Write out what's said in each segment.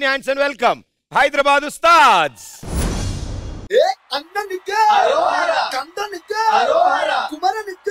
many hands and welcome Hyderabad Ustads. ఏ అన్న నిక్క కంద నిక్క కుమార నిక్క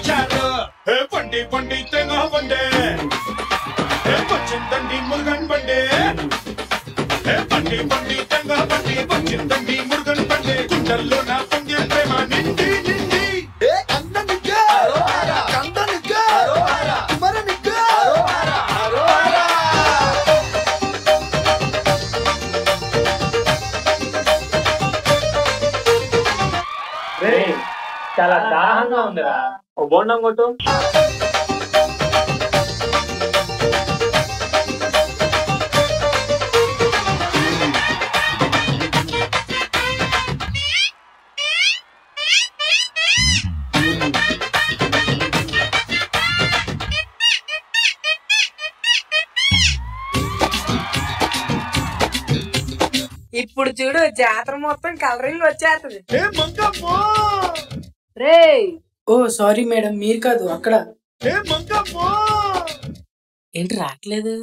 పండి తెంగ వండే. హే వచ్చిందండి మురుగన్ బండే పండి పండి తెంగ బండి వచ్చిందండి మురుగన్ బండే గుండెల్లో నా పొంగే ప్రేమ నిండి నిండి. ఏ అన్న నిక్క కంద నిక్క కుమార నిక్క చాలా దాహంగా ఉందిరా. ఓ బోండం కొట్టు. ఇప్పుడు చూడు జాతర మొత్తం కలరింగ్ వచ్చేస్తది. రే ఓ సారీ మేడం మీరు కాదు అక్కడ. ఏంటి రావట్లేదు?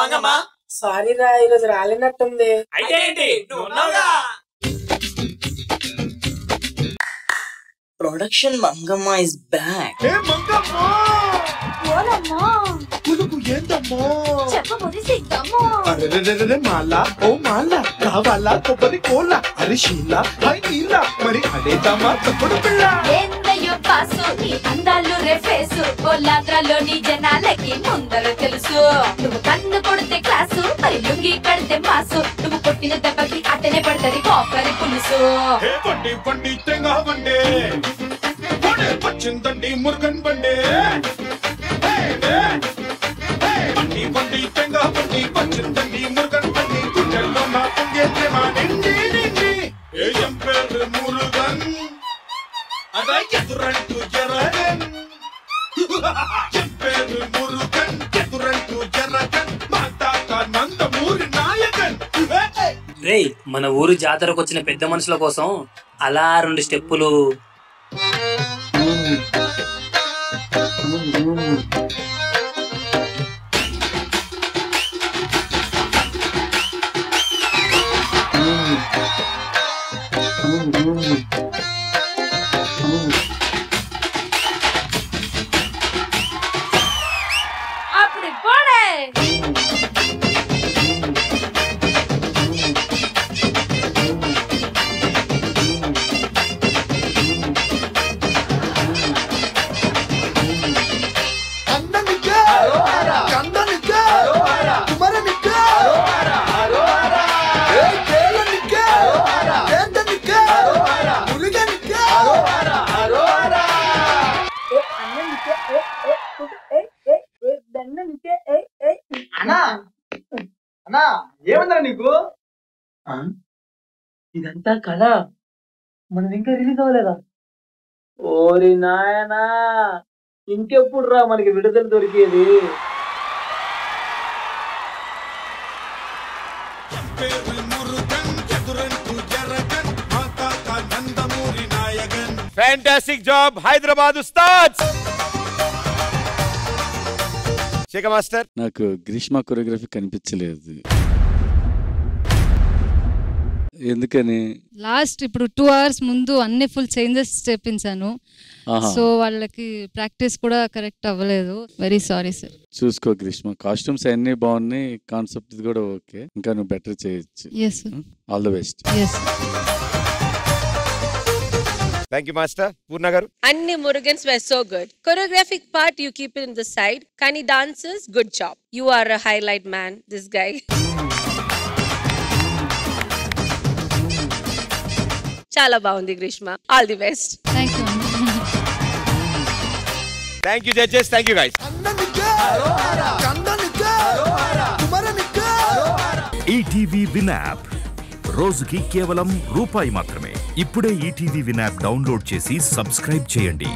మంగమ్మ! సారీ రా ఈరోజు రాలేనట్టుంది. అయితే ఏంటి? నువ్వు ఉన్నావుగా? ప్రొడక్షన్ మంగమ్మ ఇస్ బ్యాక్ అరెరెరెరె మాల ఓ మాల కావాలా కొబ్బరి కోల అరిశీల హై నీల మరి అడేదామా తప్పుడు పిల్ల. ఏందయ్యో పాసు నీ అందాలు రెఫేసు కోలాంధ్రలోని జనాలకి ముందర తెలుసు. నువ్వు కన్ను కొడితే క్లాసు మరి లుంగి కడితే మాసు. నువ్వు కొట్టిన దెబ్బకి అట్టనే పడతది కోపరి పులుసు. బండి బండి తెంగ బండే కొడే వచ్చిందండి మురుగన్ హే, బండి బండి తెంగ బండి వచ్చిందండి ఎదురంటూ ఎరగన్. ఎం పేరు మురుగన్ ఎదురంటూ ఎరగన్. మా తాత నందమూరి నాయకన్. హే, హే. రే మన ఊరు జాతరకు వచ్చిన పెద్ద మనుషుల కోసం అలా రెండు స్టెప్పులు. అన్నా ఏమన్నా నీకు? ఇదంతా కళ. మనం ఇంకా రిలీజ్ అవ్వలేదా? ఓరి నాయనా ఇంకెప్పుడు రా మనకి విడుదల దొరికేది? పేరు మురుగన్ ఎదురంటూ ఎర్రగన్ Sheka Master. నాకు గ్రీష్మ కొరియోగ్రఫీ కనిపించలేదు. ఎందుకని? లాస్ట్ ఇప్పుడు టూ అవర్స్ ముందు అన్ని ఫుల్ చేంజెస్ చేపించాను. సో వాళ్ళకి ప్రాక్టీస్ కూడా కరెక్ట్ అవ్వలేదు. వెరీ సారీ సార్ చూసుకో గ్రీష్మ. కాస్ట్యూమ్స్ అన్ని బాగున్నాయి. కాన్సెప్ట్ కూడా ఓకే. ఇంకా నువ్వు బెటర్ చేయొచ్చు. Yes all the best. Yes thank you master Purna garu అన్ని Murugans were so good. Choreographic part you keep it in the side. Kani dancers, good job. You are a highlight man, this guy. చాలా బాగుంది Greeshma all the best thank you thank you judges thank you guys ETV Win app రోజుకి కేవలం రూపాయి మాత్రమే ఇప్పుడే ETV win app download చేసి subscribe చేయండి.